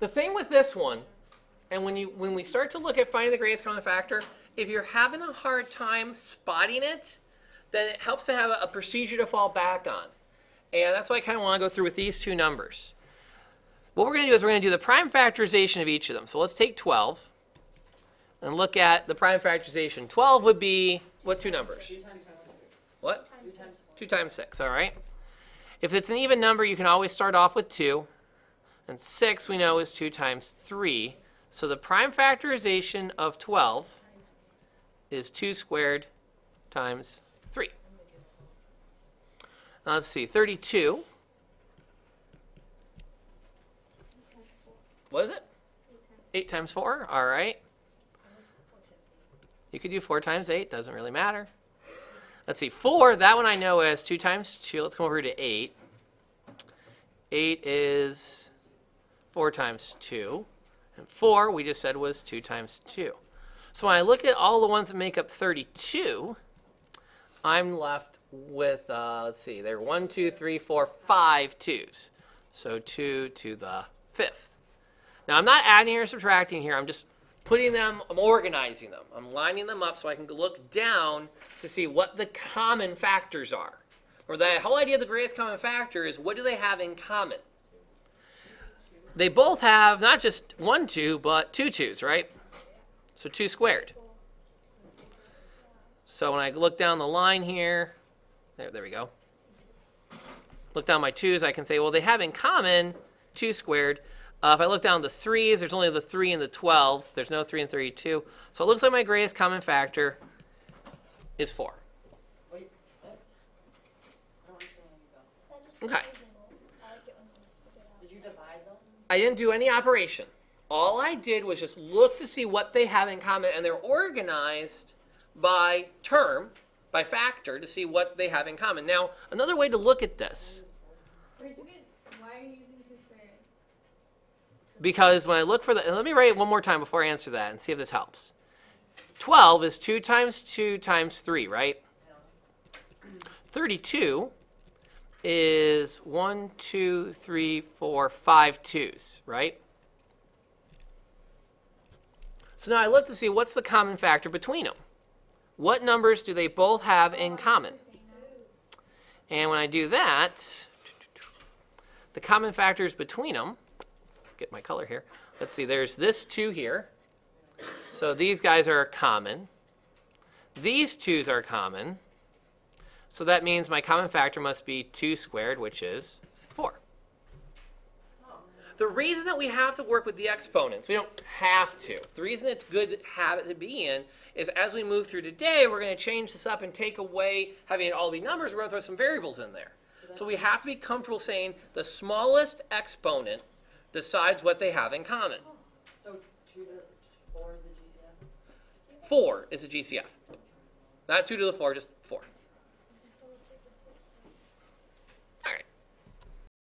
The thing with this one, and when you when we start to look at finding the greatest common factor, if you're having a hard time spotting it, then it helps to have a, a procedure to fall back on. And that's why I kind of want to go through with these two numbers. What we're going to do is we're going to do the prime factorization of each of them. So let's take 12 and look at the prime factorization. 12 would be what two numbers? What? 2 times 6, all right. If it's an even number, you can always start off with 2. And 6 we know is 2 times 3. So the prime factorization of 12 is 2 squared times 3. Now let's see, 32. What is it? 8 times 4, all right. You could do 4 times 8, doesn't really matter. Let's see, 4, that one I know as 2 times 2. Let's come over to 8. 8 is 4 times 2. And 4, we just said, was 2 times 2. So when I look at all the ones that make up 32, I'm left with, uh, let's see, there are 1, 2, 3, 4, 5 twos. So 2 to the fifth. Now I'm not adding or subtracting here. I'm just putting them, I'm organizing them. I'm lining them up so I can look down to see what the common factors are. Or the whole idea of the greatest common factor is what do they have in common? They both have not just one two, but two twos, right? So 2 squared. So when I look down the line here, there, there we go. Look down my 2's, I can say, well, they have in common 2 squared. Uh, if I look down the 3's, there's only the 3 and the 12. There's no 3 and 32. So it looks like my greatest common factor is 4. Wait, what? I don't understand how you go. Okay. Did you divide them? I didn't do any operation. All I did was just look to see what they have in common, and they're organized by term, by factor, to see what they have in common. Now, another way to look at this, Wait, why are you using two squared? because when I look for the, and let me write it one more time before I answer that and see if this helps. 12 is 2 times 2 times 3, right? 32 is 1, 2, 3, 4, 5 twos, right? So now I look to see what's the common factor between them. What numbers do they both have in common? And when I do that, the common factors between them, get my color here. Let's see, there's this 2 here. So these guys are common. These 2's are common. So that means my common factor must be 2 squared, which is 4. The reason that we have to work with the exponents, we don't have to. The reason it's good habit to be in is as we move through today, we're going to change this up and take away having it all be numbers. We're going to throw some variables in there. So we have to be comfortable saying the smallest exponent decides what they have in common. So two to the four is the GCF? 4 is a GCF. Not 2 to the 4, just 4.